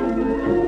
Música